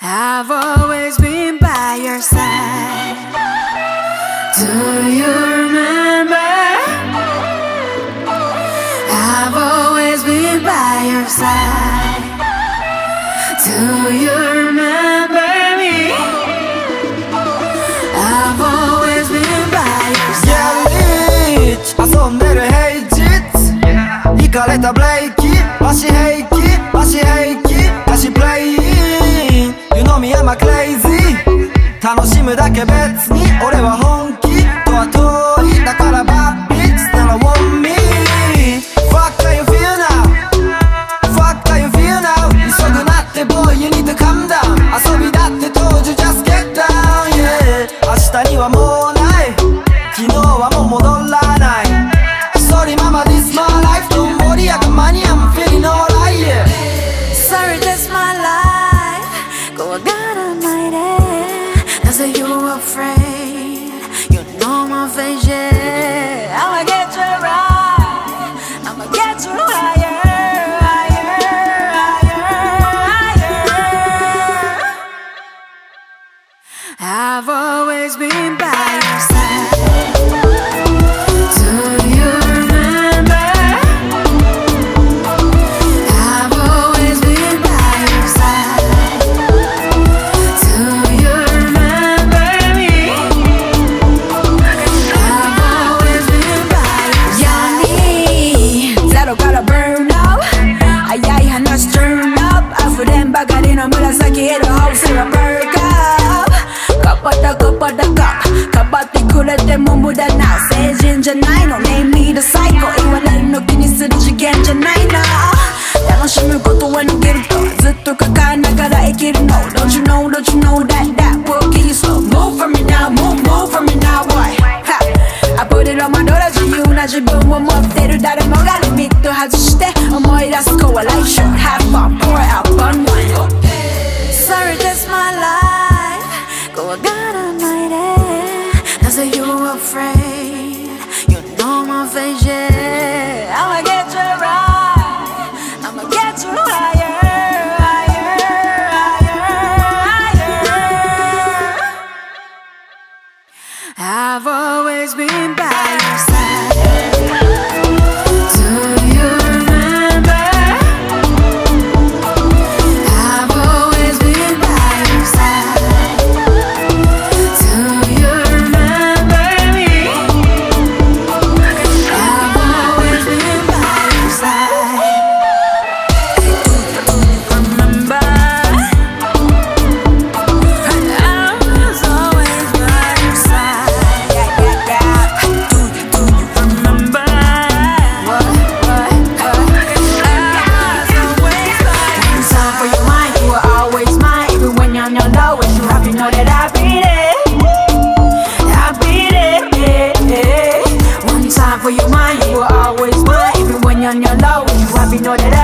I've always been by your side. Do you remember? I've always been by your side. Do you remember me? I've always been by your side. عصام داري هيجيت 니가 레타 블레이키 다시 헤이키 다시 헤이키 다시 블레이키 楽しむだけ別に俺は本気とは遠いだからバッビッツなら want me Fuck how you feel now Fuck how you feel now 急ぐなって boy you need to calm down 遊びだって当時 just get down yeah 明日にはもうない昨日はもう戻らない Sorry mama this my life Don't worry I got money I'm feeling alright yeah Sorry, that's my life. Go again my day. That's why you're afraid. You know my face, yeah. I'ma get you right. I'ma get you higher, higher, higher, higher. I've always been by your side. しむことは逃げるとずっと抱えながら生きるの Don't you know, don't you know that that will get you slow? Move from me now, move, move for me now, boy. I put it on my door 自由な自分を持ってる誰もがリミット外して思い出す子は来週 Have fun, pour out, fun one. Sorry, that's my life. 怖がらないでなぜ you afraid. You know my face, yeah. I'ma get I've always been back. for your mind, you were always mine. Even when you're in your low, you have be know that I